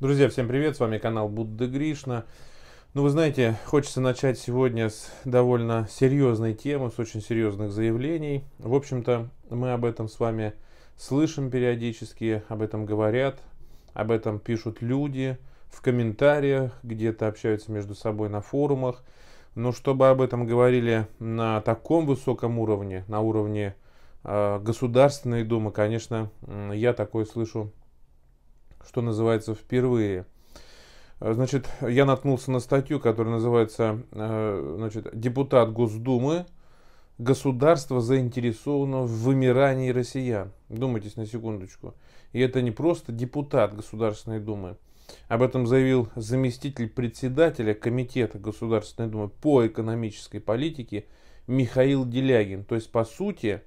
Друзья, всем привет, с вами канал Будда Гришна. Ну, вы знаете, хочется начать сегодня с довольно серьезной темы, с очень серьезных заявлений. В общем-то, мы об этом с вами слышим периодически, об этом говорят, об этом пишут люди в комментариях, где-то общаются между собой на форумах. Но чтобы об этом говорили на таком высоком уровне, на уровне э, Государственной Думы, конечно, я такое слышу, что называется, впервые – Э, значит, я наткнулся на статью, которая называется э, значит, «Депутат Госдумы. Государство заинтересовано в вымирании россиян». Думайтесь на секундочку. И это не просто депутат Государственной Думы. Об этом заявил заместитель председателя Комитета Государственной Думы по экономической политике Михаил Делягин. То есть, по сути,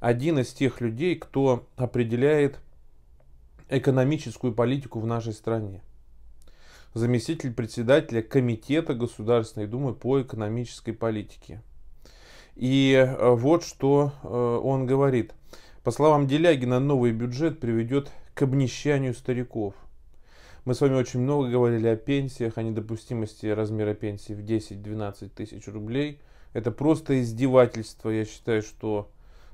один из тех людей, кто определяет экономическую политику в нашей стране заместитель председателя Комитета Государственной Думы по экономической политике. И э, вот что э, он говорит. По словам Делягина, новый бюджет приведет к обнищанию стариков. Мы с вами очень много говорили о пенсиях, о недопустимости размера пенсии в 10-12 тысяч рублей. Это просто издевательство. Я считаю, что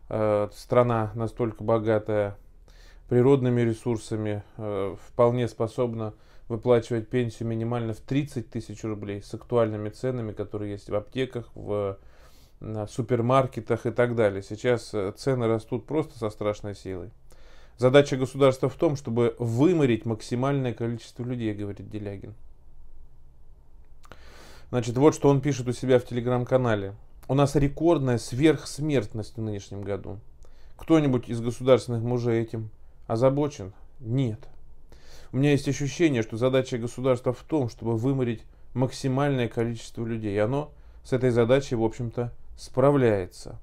э, страна настолько богатая природными ресурсами, э, вполне способна выплачивать пенсию минимально в 30 тысяч рублей с актуальными ценами, которые есть в аптеках, в супермаркетах и так далее. Сейчас э, цены растут просто со страшной силой. Задача государства в том, чтобы выморить максимальное количество людей, говорит Делягин. Значит, вот что он пишет у себя в телеграм-канале. У нас рекордная сверхсмертность в нынешнем году. Кто-нибудь из государственных мужей этим озабочен? Нет. У меня есть ощущение, что задача государства в том, чтобы выморить максимальное количество людей. И оно с этой задачей, в общем-то, справляется.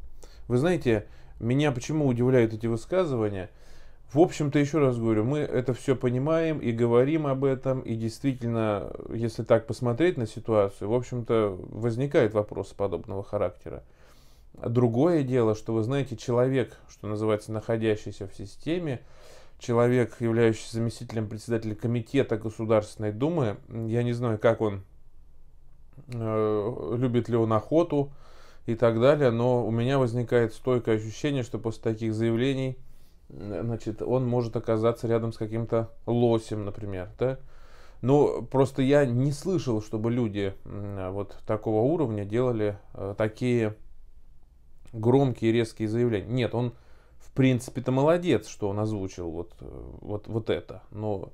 Вы знаете, меня почему удивляют эти высказывания? В общем-то, еще раз говорю, мы это все понимаем и говорим об этом, и действительно, если так посмотреть на ситуацию, в общем-то, возникает вопрос подобного характера. Другое дело, что вы знаете, человек, что называется, находящийся в системе, человек, являющийся заместителем председателя комитета Государственной Думы. Я не знаю, как он, э, любит ли он охоту и так далее, но у меня возникает стойкое ощущение, что после таких заявлений, значит, он может оказаться рядом с каким-то лосем, например, да. Ну, просто я не слышал, чтобы люди вот такого уровня делали э, такие громкие, резкие заявления. Нет, он в принципе-то молодец, что он озвучил вот, вот, вот это. Но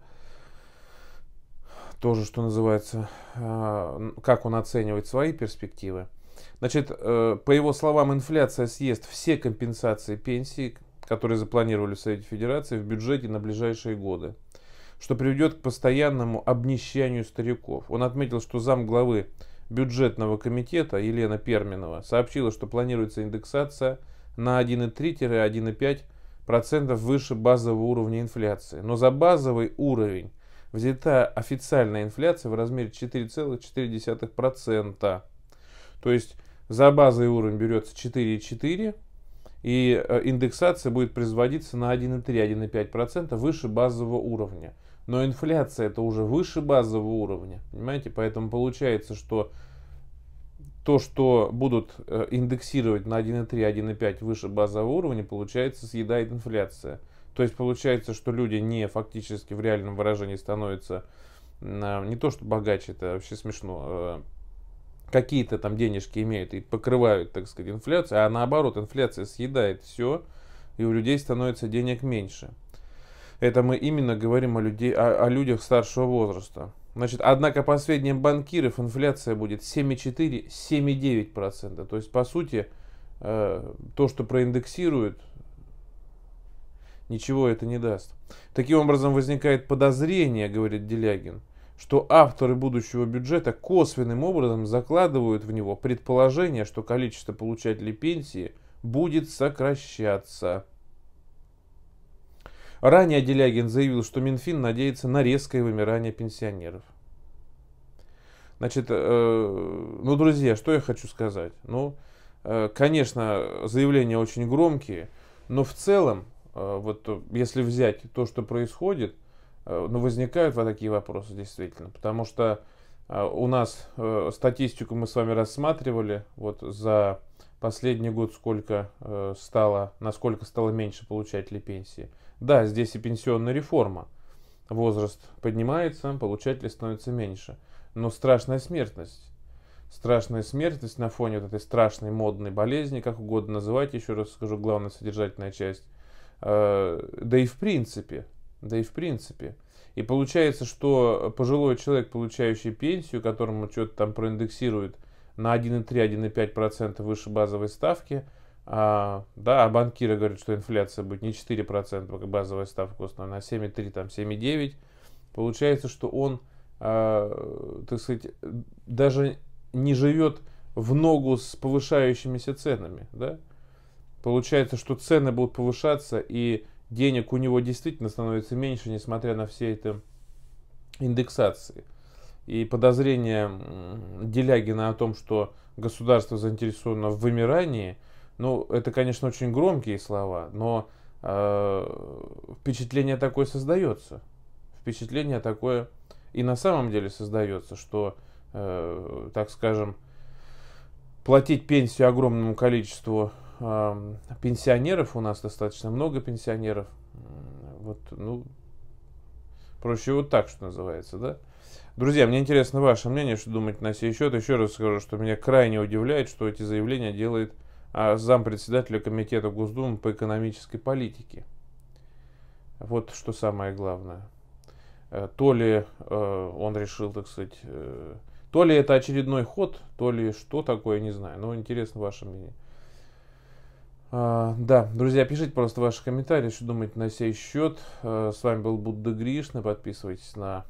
тоже, что называется, а, как он оценивает свои перспективы. Значит, э, по его словам, инфляция съест все компенсации пенсии, которые запланировали в Совете Федерации в бюджете на ближайшие годы, что приведет к постоянному обнищанию стариков. Он отметил, что зам главы бюджетного комитета Елена Перминова сообщила, что планируется индексация на 1,3-1,5% выше базового уровня инфляции. Но за базовый уровень взята официальная инфляция в размере 4,4%. То есть за базовый уровень берется 4,4%, и э, индексация будет производиться на 1,3-1,5% выше базового уровня. Но инфляция это уже выше базового уровня, понимаете? Поэтому получается, что то, что будут э, индексировать на 1,3, 1,5 выше базового уровня, получается, съедает инфляция. То есть получается, что люди не фактически в реальном выражении становятся не то что богаче, это вообще смешно, э, какие-то там денежки имеют и покрывают, так сказать, инфляцию, а наоборот, инфляция съедает все, и у людей становится денег меньше. Это мы именно говорим о, людей, о, о людях старшего возраста. Значит, однако по сведениям банкиров инфляция будет 7,4-7,9%. То есть, по сути, э, то, что проиндексируют, ничего это не даст. Таким образом, возникает подозрение, говорит Делягин, что авторы будущего бюджета косвенным образом закладывают в него предположение, что количество получателей пенсии будет сокращаться. Ранее Делягин заявил, что Минфин надеется на резкое вымирание пенсионеров. Значит, э, ну, друзья, что я хочу сказать? Ну, э, конечно, заявления очень громкие, но в целом, э, вот если взять то, что происходит, э, ну, возникают вот такие вопросы действительно, потому что э, у нас э, статистику мы с вами рассматривали, вот за последний год сколько стало, насколько стало меньше получателей пенсии. Да, здесь и пенсионная реформа. Возраст поднимается, получателей становится меньше. Но страшная смертность. Страшная смертность на фоне вот этой страшной модной болезни, как угодно называть, еще раз скажу, главная содержательная часть. Да и в принципе, да и в принципе. И получается, что пожилой человек, получающий пенсию, которому что-то там проиндексируют на 1,3-1,5% выше базовой ставки, а, да, а банкиры говорят, что инфляция будет не 4%, как базовая ставка основная, а 7,3, там 7,9. Получается, что он, а, так сказать, даже не живет в ногу с повышающимися ценами, да? Получается, что цены будут повышаться, и денег у него действительно становится меньше, несмотря на все эти индексации. И подозрение Делягина о том, что государство заинтересовано в вымирании, ну, это, конечно, очень громкие слова, но э, впечатление такое создается. Впечатление такое и на самом деле создается, что, э, так скажем, платить пенсию огромному количеству пенсионеров, у нас достаточно много пенсионеров, вот, ну, проще вот так, что называется, да. Друзья, мне интересно ваше мнение, что думаете на сей счет. Еще раз скажу, что меня крайне удивляет, что эти заявления делает а, зампредседателя Комитета Госдумы по экономической политике. Вот что самое главное. Э, то ли э, он решил, так сказать, э, то ли это очередной ход, то ли что такое, не знаю. Но интересно ваше мнение. А, да, друзья, пишите просто ваши комментарии, что думаете на сей счет. А, с вами был Будда Гришна. Подписывайтесь на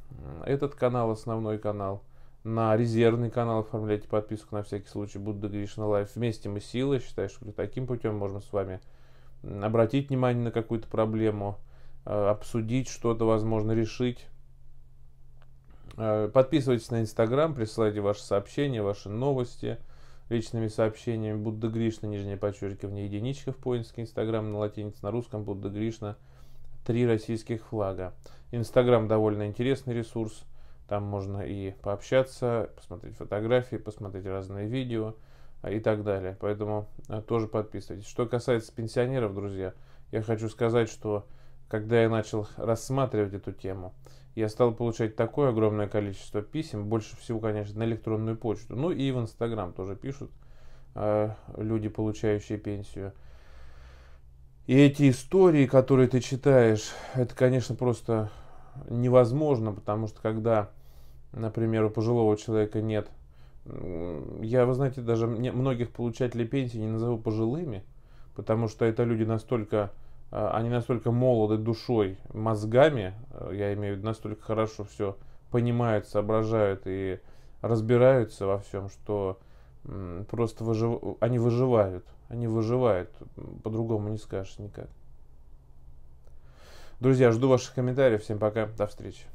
этот канал, основной канал. На резервный канал оформляйте подписку на всякий случай Будда Гришна Live. Вместе мы силы. Считаю, что таким путем можно с вами обратить внимание на какую-то проблему, а, обсудить что-то, возможно, решить. Подписывайтесь на Инстаграм, присылайте ваши сообщения, ваши новости – личными сообщениями Будда Гришна, нижнее подчеркивание, единичка в поиске, Инстаграм на латинице, на русском Будда Гришна, три российских флага. Инстаграм довольно интересный ресурс, там можно и пообщаться, посмотреть фотографии, посмотреть разные видео а, и так далее. Поэтому а, тоже подписывайтесь. Что касается пенсионеров, друзья, я хочу сказать, что когда я начал рассматривать эту тему, я стал получать такое огромное количество писем, больше всего, конечно, на электронную почту. Ну и в Инстаграм тоже пишут э, люди, получающие пенсию. И эти истории, которые ты читаешь, это, конечно, просто невозможно, потому что когда, например, у пожилого человека нет, я, вы знаете, даже многих получателей пенсии не назову пожилыми, потому что это люди настолько они настолько молоды душой, мозгами, э, я имею в виду, настолько хорошо все понимают, соображают и разбираются во всем, что просто выжив... они выживают. Они выживают. По-другому не скажешь никак. Друзья, жду ваших комментариев. Всем пока. До встречи.